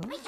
Oh,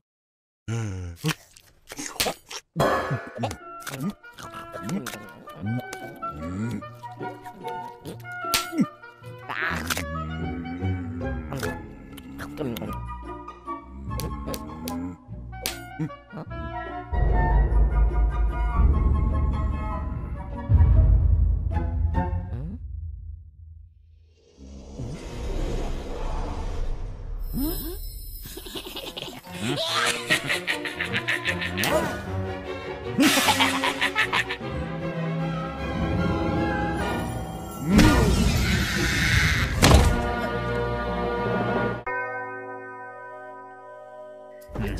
Hmm.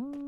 Oh.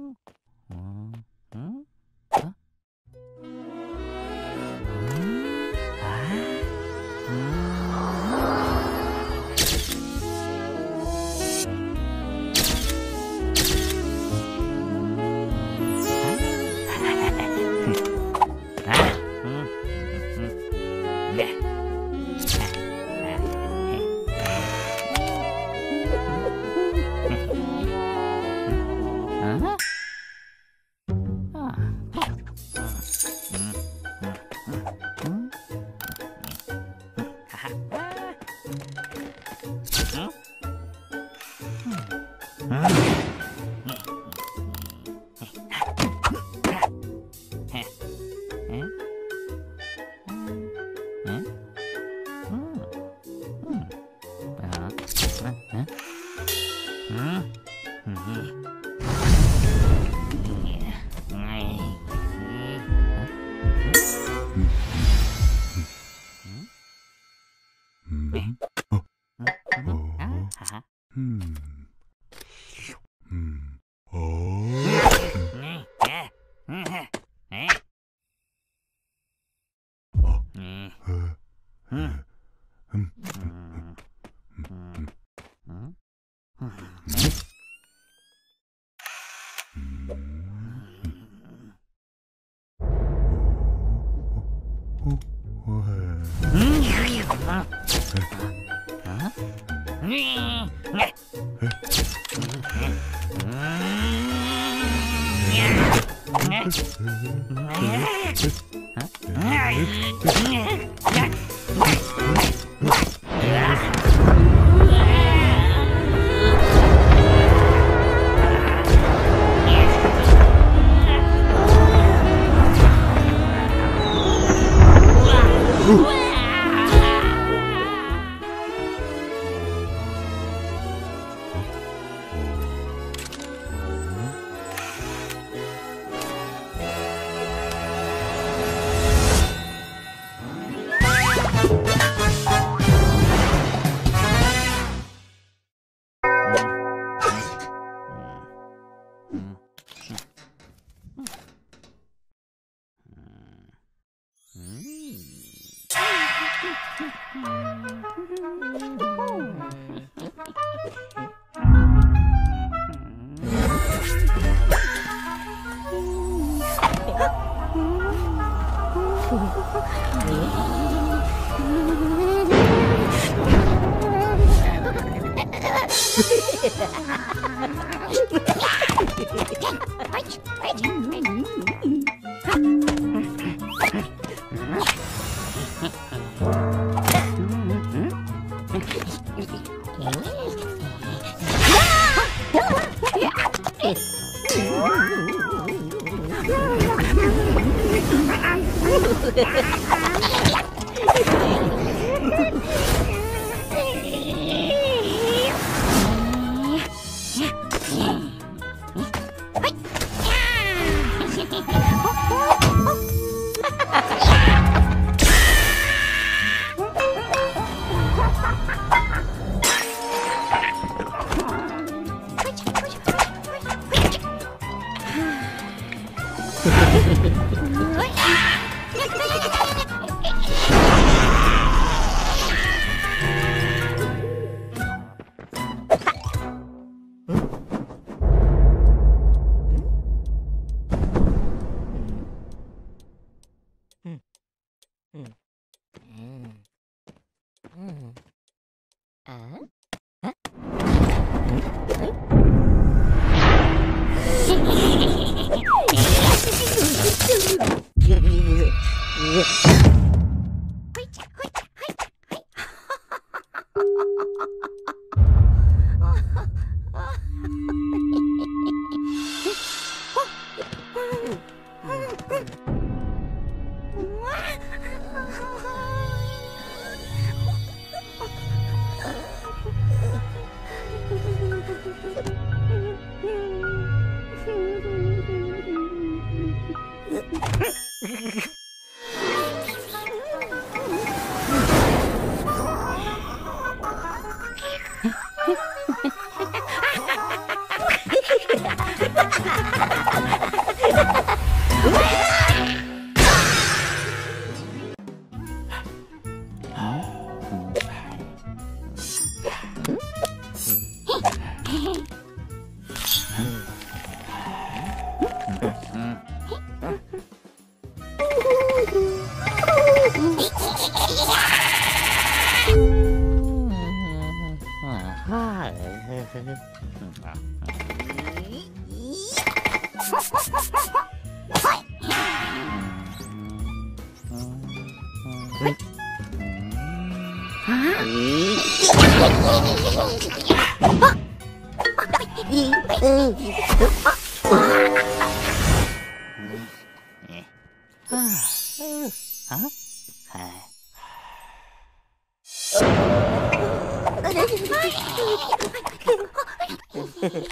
Hehehehe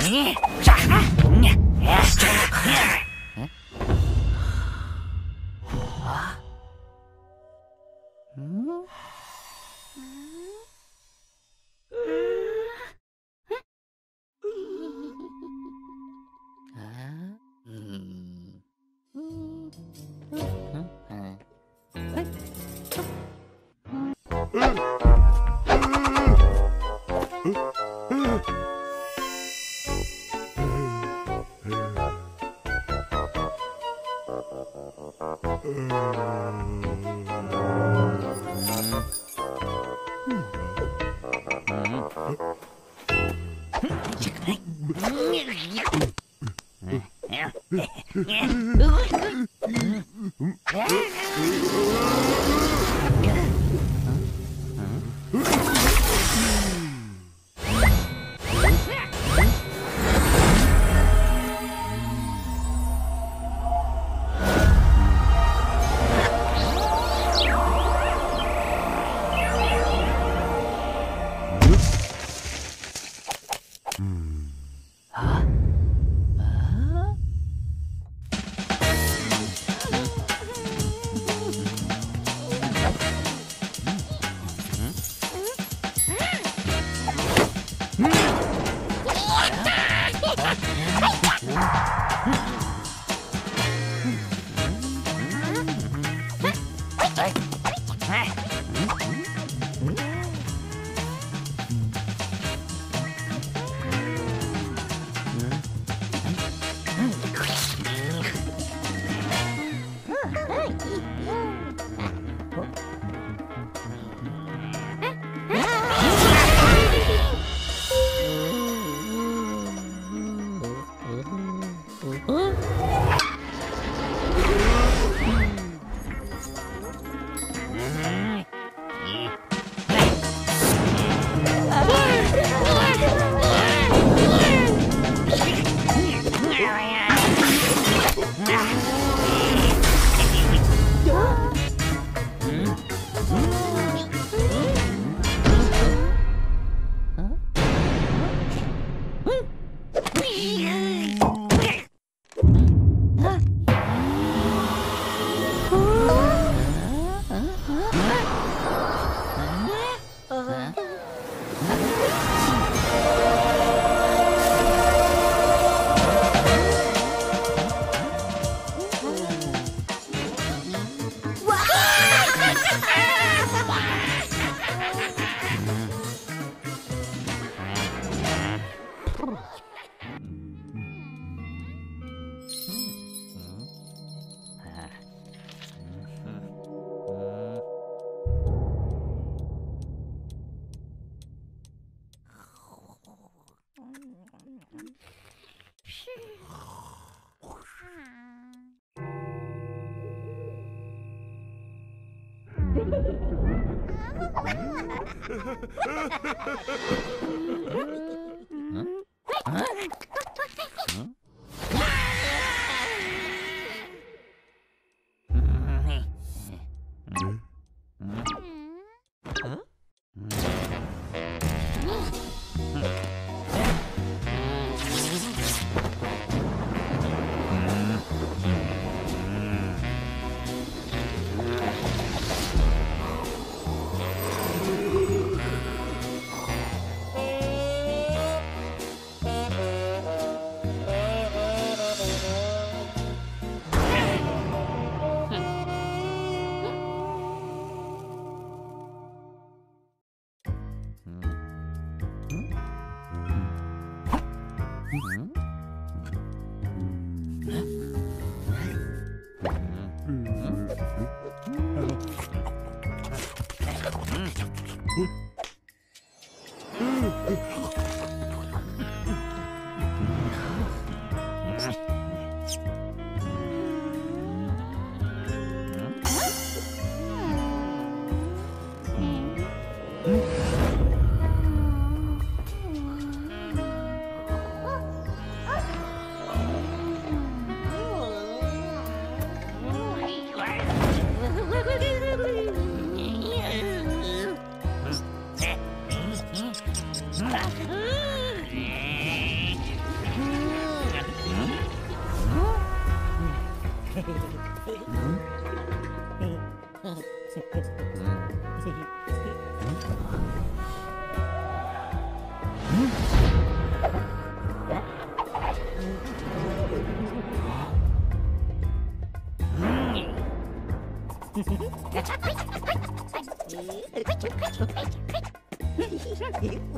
Yeah. you.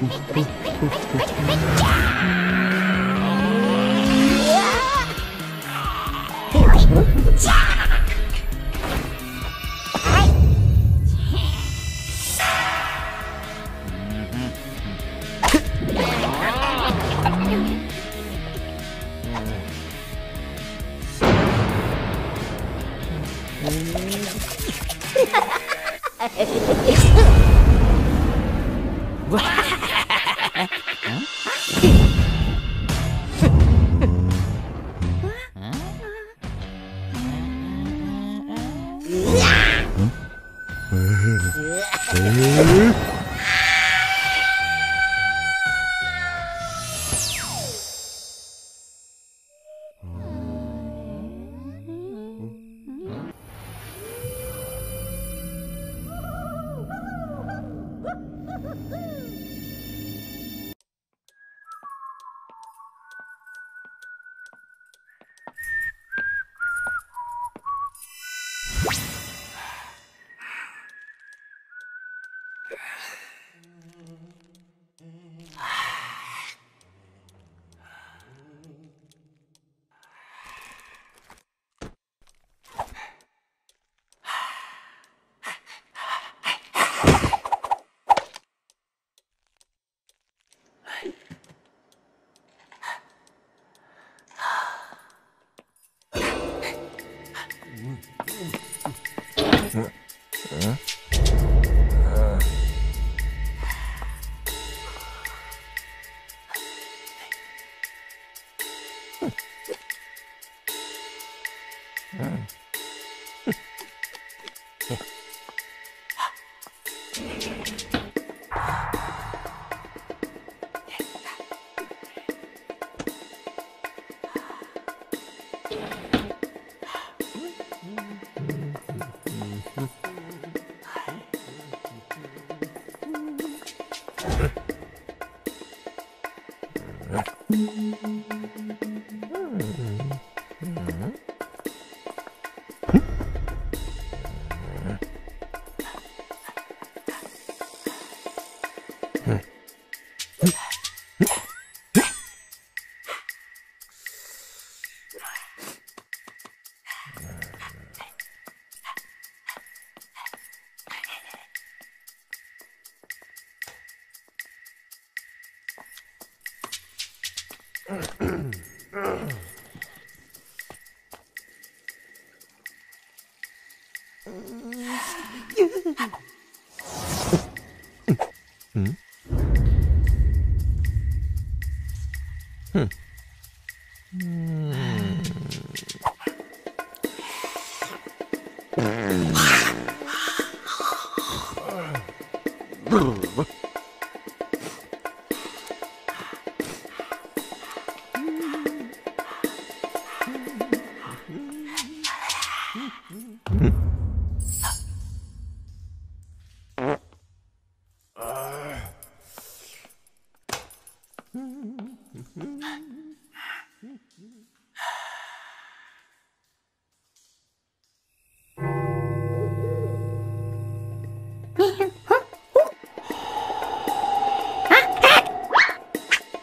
nicht bieten.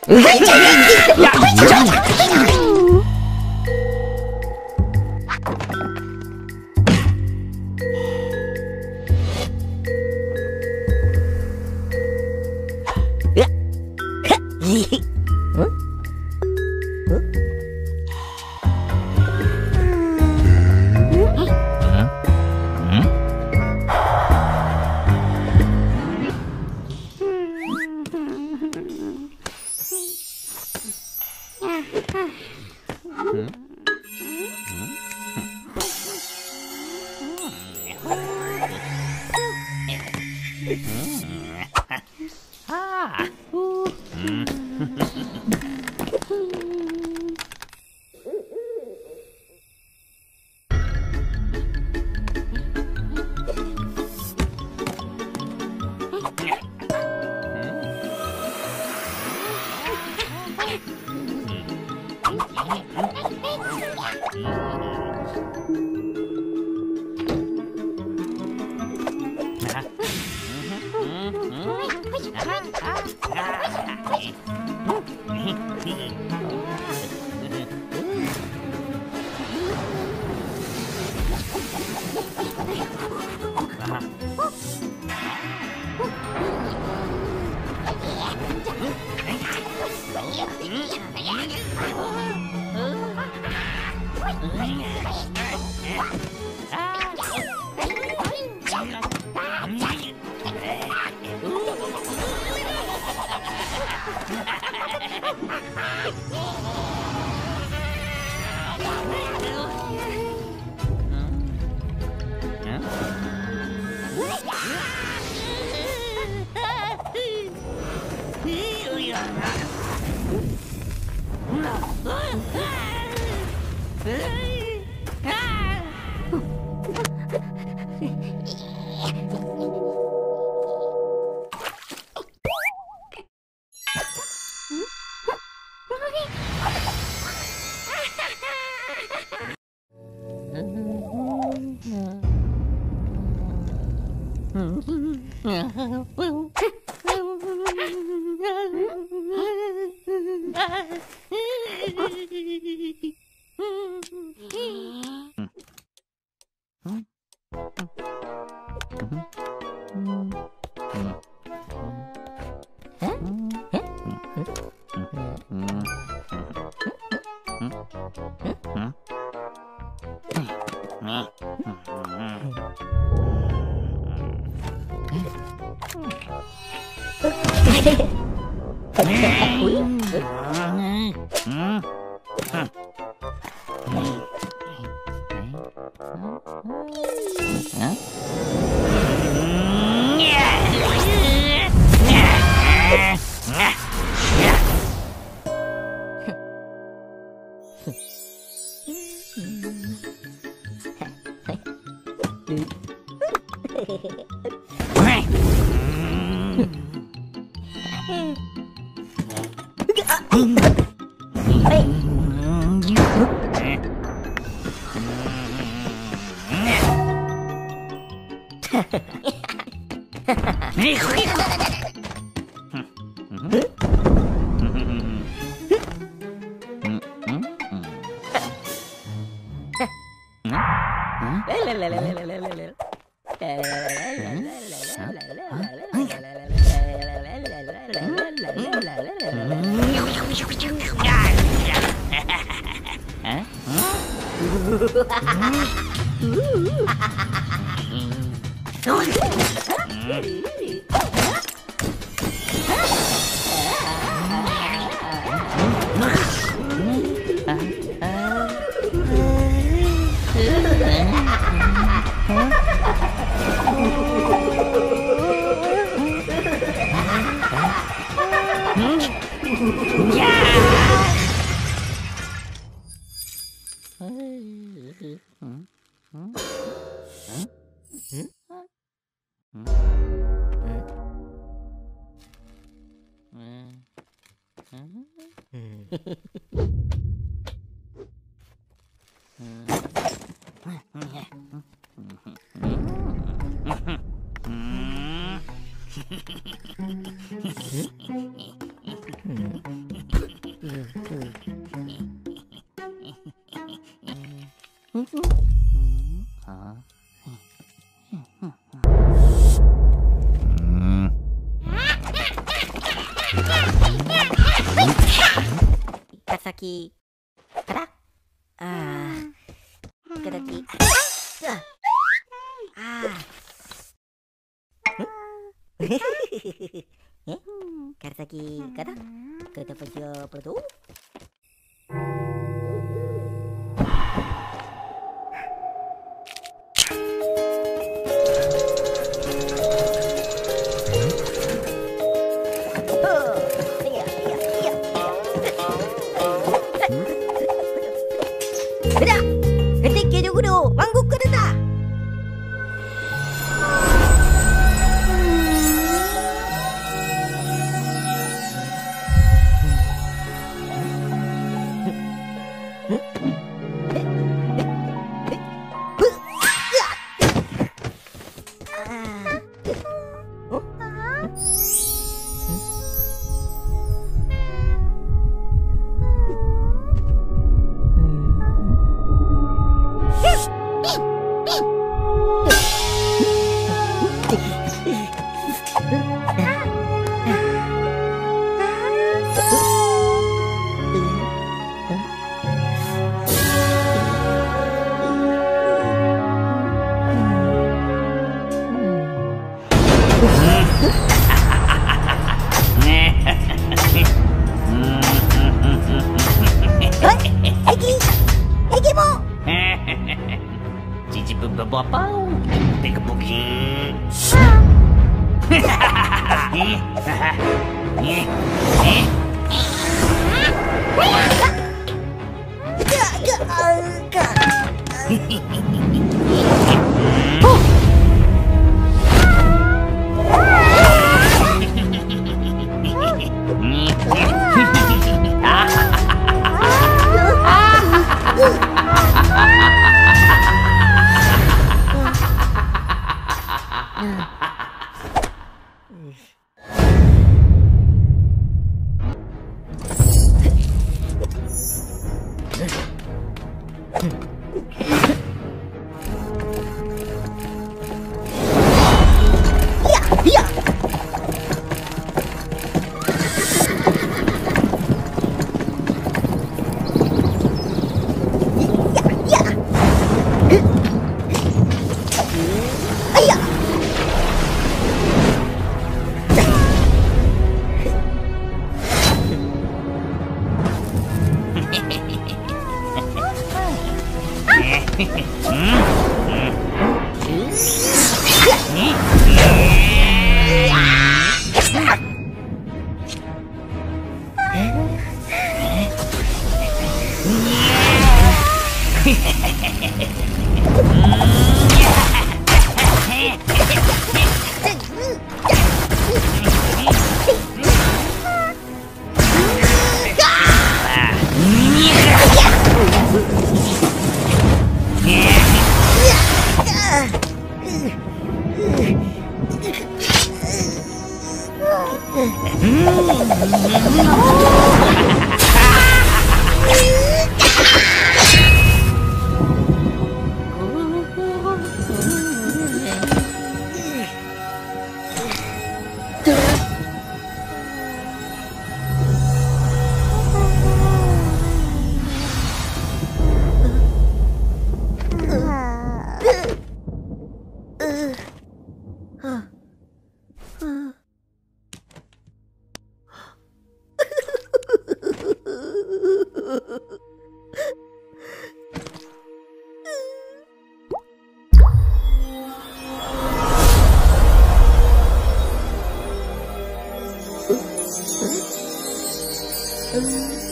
嘿嘿嘿 well, Mm-hmm. Okay. Mm-hmm.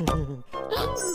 Mm-hmm.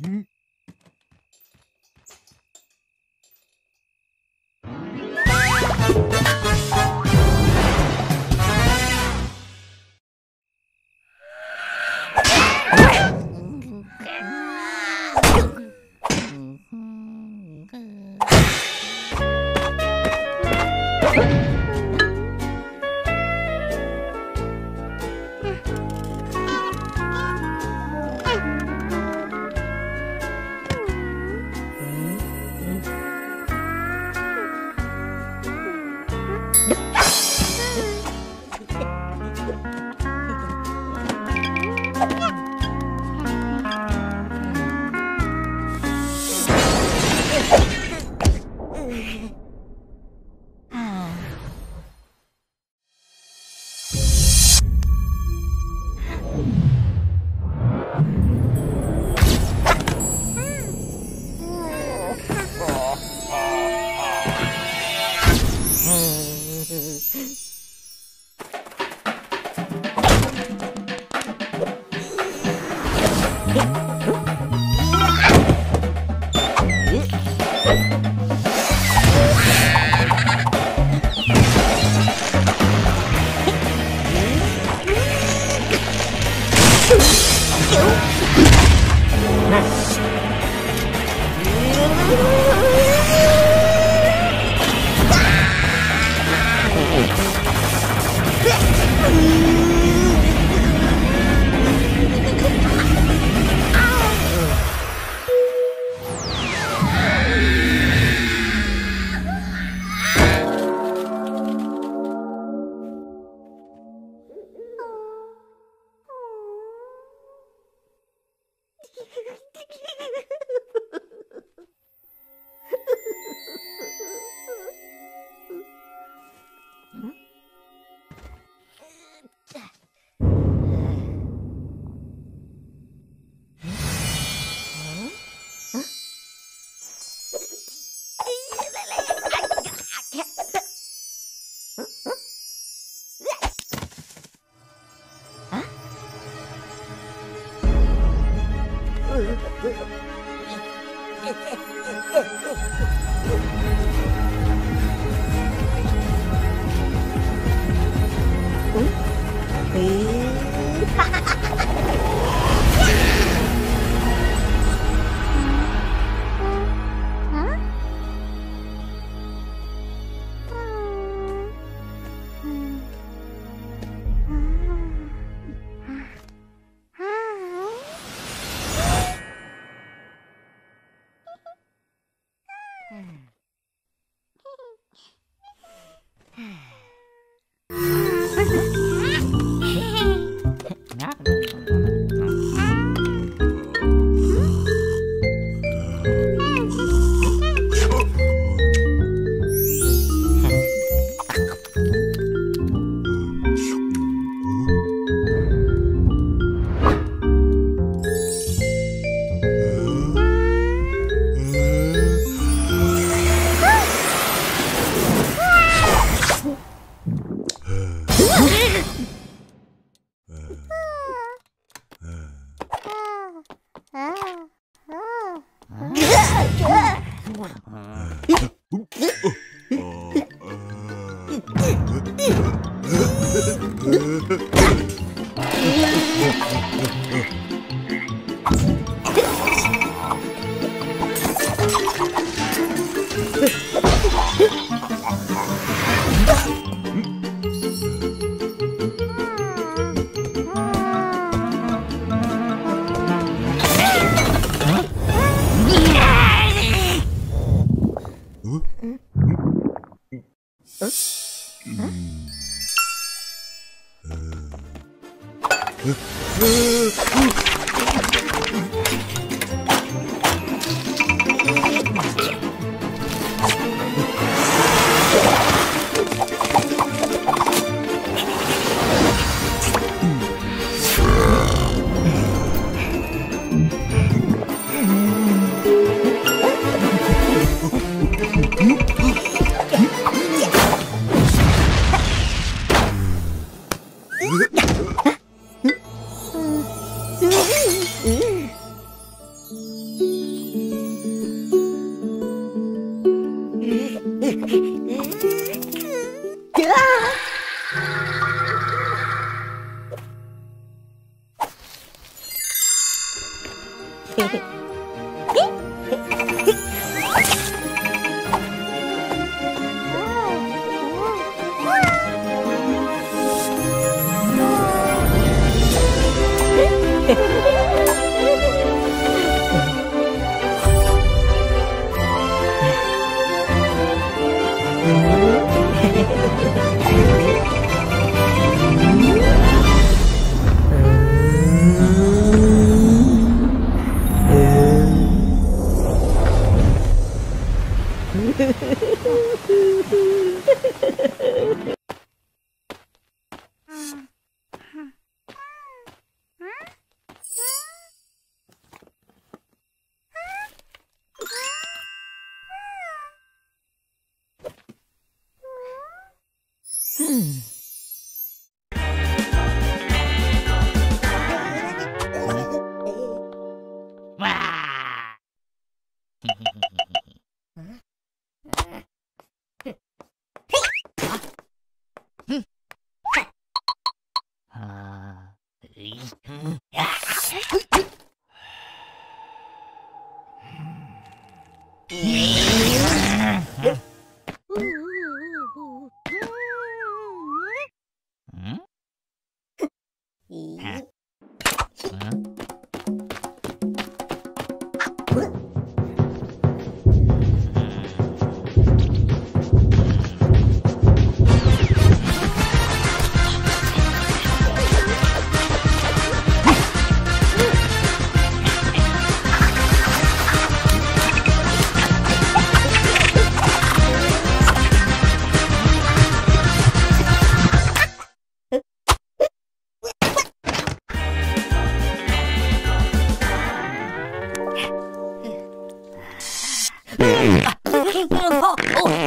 Huh?